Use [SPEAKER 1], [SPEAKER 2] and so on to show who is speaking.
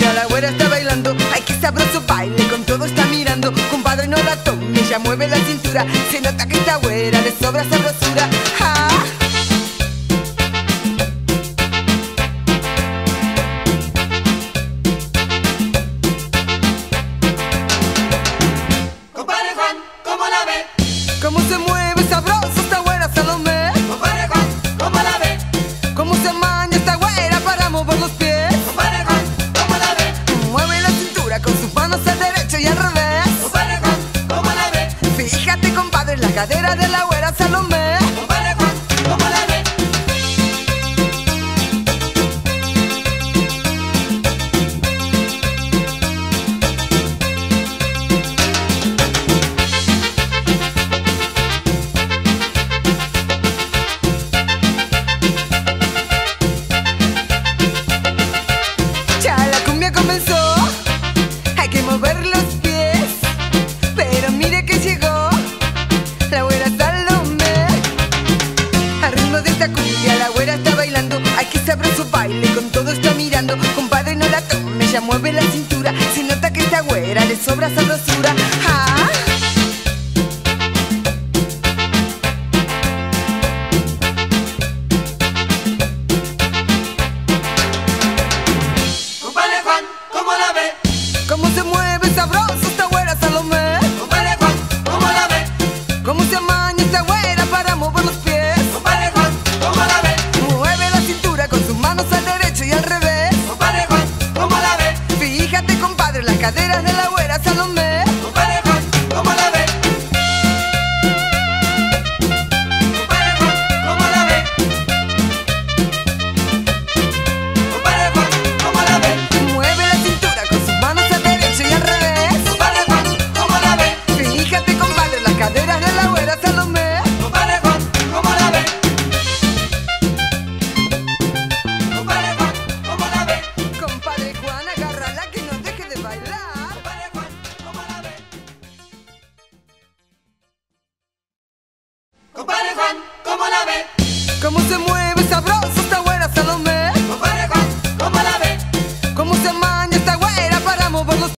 [SPEAKER 1] Ya la güera está bailando, ay qué sabroso baile, con todo está mirando. Compadre no la tome, ya mueve la cintura, se nota que esta güera de sobra sabrosura. Ah, Fíjate, compadre, en la cadera de la güera Salomé.
[SPEAKER 2] Compadre Juan,
[SPEAKER 1] Mire que llegó la güera Salomé. Al ritmo de esta cumbia, la güera está bailando. Hay que saber su baile, con todo está mirando. Compadre, no la tome, ya mueve la cintura. Se nota que esta güera le sobra sabrosura. Fíjate, compadre, las caderas de la güera Salomé.
[SPEAKER 2] Juan, ¿cómo la ve? ¿Cómo
[SPEAKER 1] se mueve sabroso